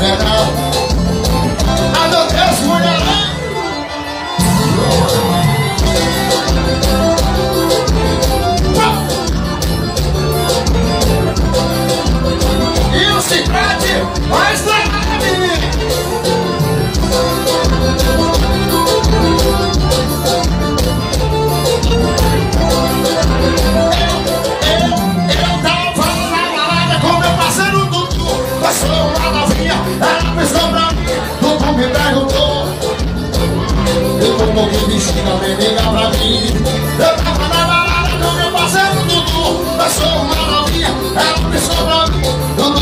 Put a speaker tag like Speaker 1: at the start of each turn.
Speaker 1: Yeah. Uma novinha, ela pensou pra mim Dudu me perguntou Eu como que vestida, vem ligar pra mim. Eu tava na balada com meu parceiro Dudu. Passou uma novinha, ela pensou pra mim